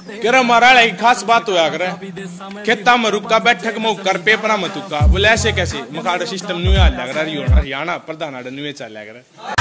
कह रहा मारा एक खास बात तो होया करे खेता में रुका, बैठक में कर पेपरा में तुका बोले, ऐसे कैसे? मखाड़ सिस्टम न्यू आ लग रहा हरियाणा प्रधान न्यू चल लग रहा